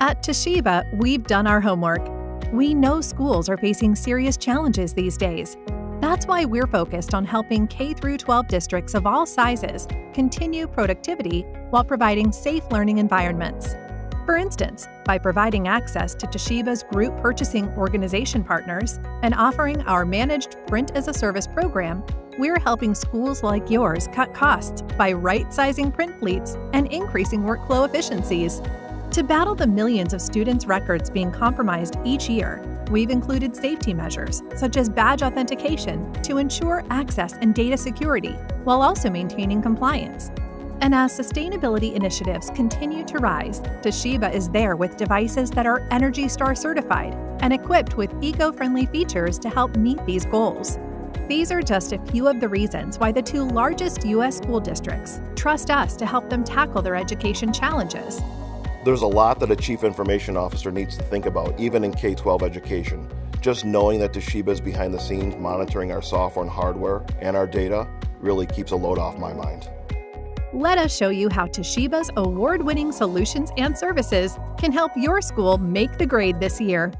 At Toshiba, we've done our homework. We know schools are facing serious challenges these days. That's why we're focused on helping K 12 districts of all sizes continue productivity while providing safe learning environments. For instance, by providing access to Toshiba's group purchasing organization partners and offering our managed print as a service program, we're helping schools like yours cut costs by right sizing print fleets and increasing workflow efficiencies. To battle the millions of students' records being compromised each year, we've included safety measures, such as badge authentication, to ensure access and data security, while also maintaining compliance. And as sustainability initiatives continue to rise, Toshiba is there with devices that are Energy Star certified and equipped with eco friendly features to help meet these goals. These are just a few of the reasons why the two largest U.S. school districts trust us to help them tackle their education challenges. There's a lot that a chief information officer needs to think about, even in K 12 education. Just knowing that Toshiba is behind the scenes monitoring our software and hardware and our data really keeps a load off my mind. Let us show you how Toshiba's award winning solutions and services can help your school make the grade this year.